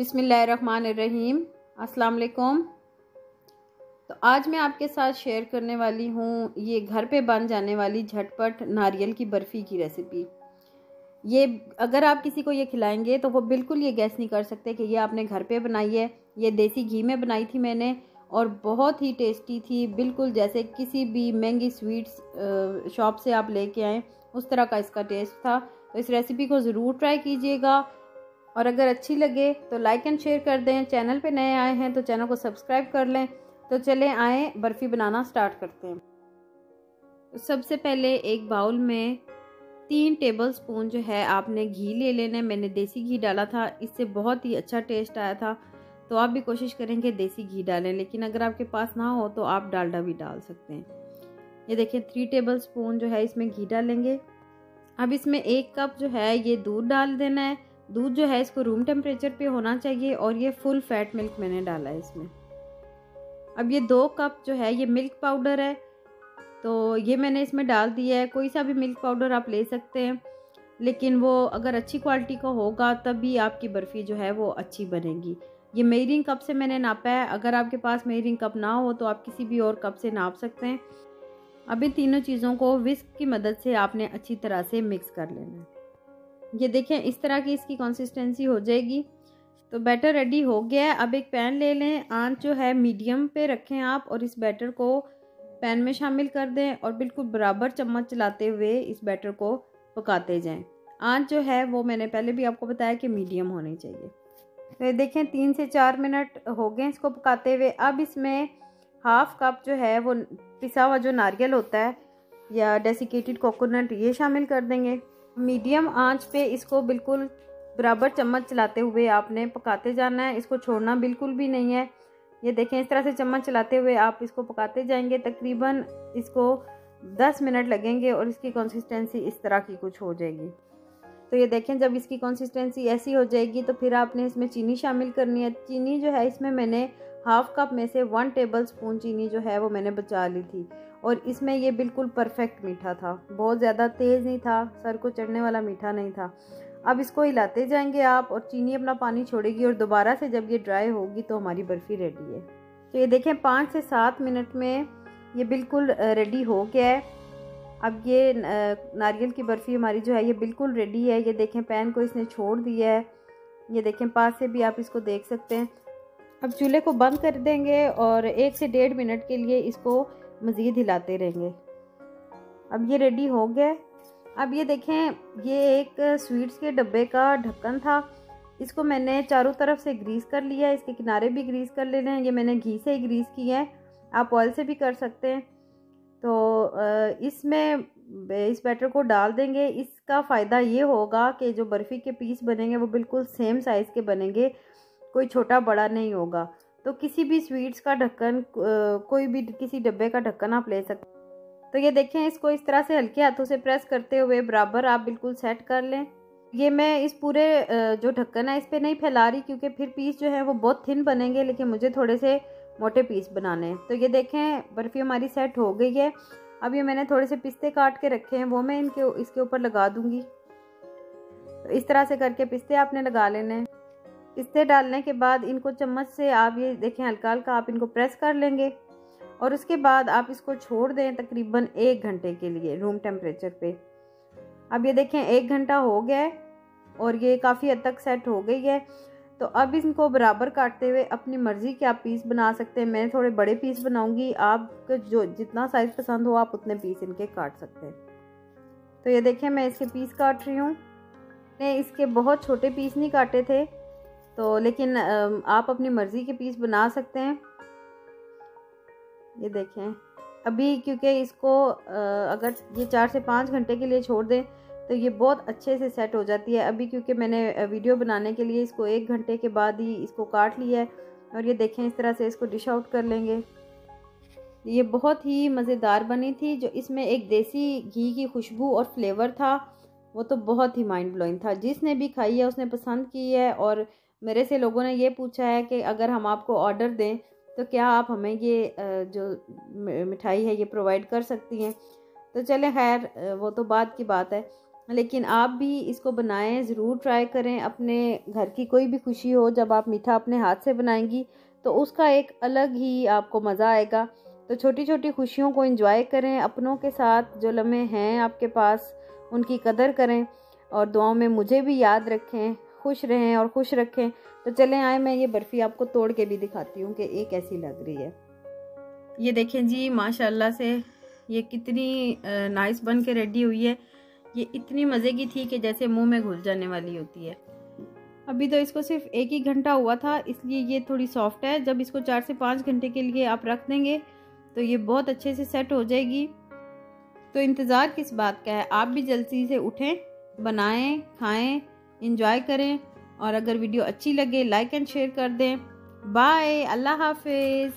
बिसमीम अस्सलाम तो आज मैं आपके साथ शेयर करने वाली हूँ ये घर पे बन जाने वाली झटपट नारियल की बर्फ़ी की रेसिपी। ये अगर आप किसी को ये खिलाएँगे तो वो बिल्कुल ये गैस नहीं कर सकते कि ये आपने घर पे बनाई है। ये देसी घी में बनाई थी मैंने और बहुत ही टेस्टी थी। बिल्कुल जैसे किसी भी महँगी स्वीट्स शॉप से आप लेके आएँ, उस तरह का इसका टेस्ट था। तो इस रेसिपी को ज़रूर ट्राई कीजिएगा और अगर अच्छी लगे तो लाइक एंड शेयर कर दें। चैनल पे नए आए हैं तो चैनल को सब्सक्राइब कर लें। तो चले आए, बर्फ़ी बनाना स्टार्ट करते हैं। तो सबसे पहले एक बाउल में तीन टेबल स्पून जो है आपने घी ले लेना मैंने देसी घी डाला था, इससे बहुत ही अच्छा टेस्ट आया था। तो आप भी कोशिश करेंगे देसी घी डालें, लेकिन अगर आपके पास ना हो तो आप डालडा भी डाल सकते हैं। ये देखिए थ्री टेबल स्पून जो है इसमें घी डालेंगे। अब इसमें एक कप जो है ये दूध डाल देना है। दूध जो है इसको रूम टेम्परेचर पे होना चाहिए और ये फुल फैट मिल्क मैंने डाला है इसमें। अब ये दो कप जो है, ये मिल्क पाउडर है तो ये मैंने इसमें डाल दिया है। कोई सा भी मिल्क पाउडर आप ले सकते हैं, लेकिन वो अगर अच्छी क्वालिटी का होगा, तभी आपकी बर्फ़ी जो है वो अच्छी बनेगी। ये मेयरिंग कप से मैंने नापा है। अगर आपके पास मेयरिंग कप ना हो तो आप किसी भी और कप से नाप सकते हैं। अब इन तीनों चीज़ों को विस्क की मदद से आपने अच्छी तरह से मिक्स कर लेना है। ये देखें, इस तरह की इसकी कंसिस्टेंसी हो जाएगी। तो बैटर रेडी हो गया है। अब एक पैन ले लें। आँच जो है मीडियम पे रखें आप और इस बैटर को पैन में शामिल कर दें और बिल्कुल बराबर चम्मच चलाते हुए इस बैटर को पकाते जाएँ। आँच जो है, वो मैंने पहले भी आपको बताया कि मीडियम होनी चाहिए। तो ये देखें, तीन से चार मिनट हो गए इसको पकाते हुए। अब इसमें हाफ़ कप जो है, वो पिसा हुआ जो नारियल होता है या डेसिकेटेड कोकोनट ये शामिल कर देंगे। मीडियम आँच पे इसको बिल्कुल बराबर चम्मच चलाते हुए आपने पकाते जाना है। इसको छोड़ना बिल्कुल भी नहीं है। ये देखें, इस तरह से चम्मच चलाते हुए आप इसको पकाते जाएँगे। तकरीबन इसको 10 मिनट लगेंगे और इसकी कंसिस्टेंसी इस तरह की कुछ हो जाएगी। तो ये देखें, जब इसकी कंसिस्टेंसी ऐसी हो जाएगी तो फिर आपने इसमें चीनी शामिल करनी है। चीनी जो है, इसमें मैंने हाफ़ कप में से वन टेबल स्पून चीनी जो है, वो मैंने बचा ली थी। और इसमें ये बिल्कुल परफेक्ट मीठा था। बहुत ज़्यादा तेज़ नहीं था, सर को चढ़ने वाला मीठा नहीं था। अब इसको हिलाते जाएँगे आप और चीनी अपना पानी छोड़ेगी और दोबारा से जब ये ड्राई होगी तो हमारी बर्फ़ी रेडी है। तो ये देखें, पाँच से सात मिनट में ये बिल्कुल रेडी हो गया है। अब ये नारियल की बर्फ़ी हमारी जो है ये बिल्कुल रेडी है। ये देखें पैन को इसने छोड़ दिया है। ये देखें, पास से भी आप इसको देख सकते हैं। अब चूल्हे को बंद कर देंगे और एक से डेढ़ मिनट के लिए इसको मज़ीद हिलाते रहेंगे। अब ये रेडी हो गया अब ये देखें, ये एक स्वीट्स के डब्बे का ढक्कन था। इसको मैंने चारों तरफ़ से ग्रीस कर लिया इसके किनारे भी ग्रीस कर लेने हैं। ये मैंने घी से ही ग्रीस किया है। आप ऑयल से भी कर सकते हैं। तो इसमें इस बैटर को डाल देंगे। इसका फ़ायदा ये होगा कि जो बर्फ़ी के पीस बनेंगे वो बिल्कुल सेम साइज़ के बनेंगे। कोई छोटा बड़ा नहीं होगा। तो किसी भी स्वीट्स का ढक्कन कोई भी किसी डब्बे का ढक्कन आप ले सकते तो ये देखें, इसको इस तरह से हल्के हाथों से प्रेस करते हुए बराबर आप बिल्कुल सेट कर लें। ये मैं इस पूरे जो ढक्कन है, इस पर नहीं फैला रही क्योंकि फिर पीस जो है वो बहुत थिन बनेंगे, लेकिन मुझे थोड़े से मोटे पीस बनाने हैं। तो ये देखें, बर्फ़ी हमारी सेट हो गई है। अब ये मैंने थोड़े से पिस्ते काट के रखे हैं, वो मैं इनके, इसके ऊपर लगा दूँगी। तो इस तरह से करके पिस्ते आपने लगा लेने हैं। पिस्ते डालने के बाद इनको चम्मच से आप ये देखें हल्का हल्का आप इनको प्रेस कर लेंगे। और उसके बाद आप इसको छोड़ दें तकरीबन एक घंटे के लिए रूम टेम्परेचर पे। अब ये देखें, एक घंटा हो गया है और ये काफ़ी हद तक सेट हो गई है। तो अब इनको बराबर काटते हुए अपनी मर्ज़ी के आप पीस बना सकते हैं। मैं थोड़े बड़े पीस बनाऊँगी, आप जो, जितना साइज़ पसंद हो आप उतने पीस इनके काट सकते हैं। तो ये देखें, मैं इसके पीस काट रही हूँ। मैंने इसके बहुत छोटे पीस नहीं काटे थे। तो लेकिन आप अपनी मर्ज़ी के पीस बना सकते हैं। ये देखें, अभी क्योंकि इसको अगर ये चार से पाँच घंटे के लिए छोड़ दें तो ये बहुत अच्छे से सेट हो जाती है। अभी क्योंकि मैंने वीडियो बनाने के लिए इसको एक घंटे के बाद ही इसको काट लिया है और ये देखें, इस तरह से इसको डिश आउट कर लेंगे। ये बहुत ही मज़ेदार बनी थी, जो इसमें एक देसी घी की खुशबू और फ्लेवर था। वो तो बहुत ही माइंड ब्लोइंग था। जिसने भी खाई है, उसने पसंद की है और मेरे से लोगों ने ये पूछा है कि अगर हम आपको ऑर्डर दें तो क्या आप हमें ये जो मिठाई है ये प्रोवाइड कर सकती हैं? तो चले खैर वो तो बात की बात है। लेकिन आप भी इसको बनाएँ, ज़रूर ट्राई करें। अपने घर की कोई भी खुशी हो, जब आप मीठा अपने हाथ से बनाएँगी तो उसका एक अलग ही आपको मज़ा आएगा। तो छोटी छोटी खुशियों को इंजॉय करें, अपनों के साथ जो लम्हे हैं आपके पास, उनकी कदर करें और दुआओं में मुझे भी याद रखें, खुश रहें और खुश रखें। तो चलें, आए मैं ये बर्फ़ी आपको तोड़ के भी दिखाती हूँ कि ये कैसी लग रही है। ये देखें जी, माशाल्लाह से ये कितनी नाइस बन के रेडी हुई है। ये इतनी मज़े की थी कि जैसे मुँह में घुल जाने वाली होती है। अभी तो इसको सिर्फ़ एक ही घंटा हुआ था, इसलिए ये थोड़ी सॉफ्ट है। जब इसको चार से पाँच घंटे के लिए आप रख देंगे तो ये बहुत अच्छे से सेट हो जाएगी। तो इंतज़ार किस बात का है? आप भी जल्दी से उठें, बनाएँ, खाएँ इंजॉय करें और अगर वीडियो अच्छी लगे लाइक एंड शेयर कर दें। बाय अल्लाह हाफिज़।